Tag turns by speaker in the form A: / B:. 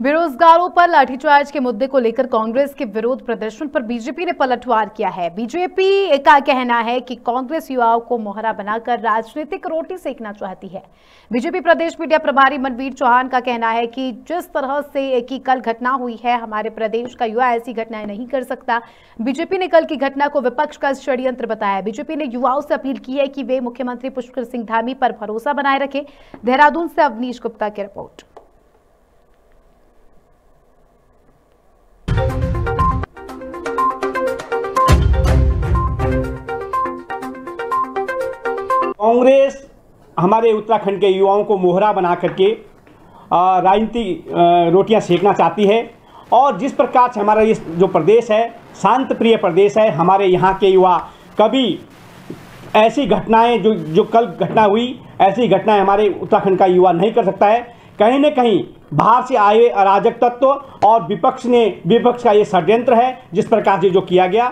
A: बेरोजगारों पर लाठीचार्ज के मुद्दे को लेकर कांग्रेस के विरोध प्रदर्शन पर बीजेपी ने पलटवार किया है। बीजेपी का कहना है कि कांग्रेस युवाओं को मोहरा बनाकर राजनीतिक रोटी सेकना चाहती है। बीजेपी प्रदेश मीडिया प्रभारी मनवीर चौहान का कहना है कि जिस तरह से की कल घटना हुई है, हमारे प्रदेश का युवा ऐसी घटनाएँ नहीं कर सकता। बीजेपी ने कल की घटना को विपक्ष का षड्यंत्र बताया। बीजेपी ने युवाओं से अपील की है कि वे मुख्यमंत्री पुष्कर सिंह धामी पर भरोसा बनाए रखे। देहरादून से अवनीश गुप्ता की रिपोर्ट।
B: कांग्रेस हमारे उत्तराखंड के युवाओं को मोहरा बना करके राजनीतिक रोटियाँ सेकना चाहती है। और जिस प्रकार से हमारा ये जो प्रदेश है शांत प्रिय प्रदेश है, हमारे यहाँ के युवा, कभी ऐसी घटनाएँ जो जो कल घटना हुई, ऐसी घटनाएँ हमारे उत्तराखंड का युवा नहीं कर सकता है। कहीं न कहीं बाहर से आए अराजक तत्व तो और विपक्ष ने, विपक्ष का ये षड्यंत्र है, जिस प्रकार से जो किया गया।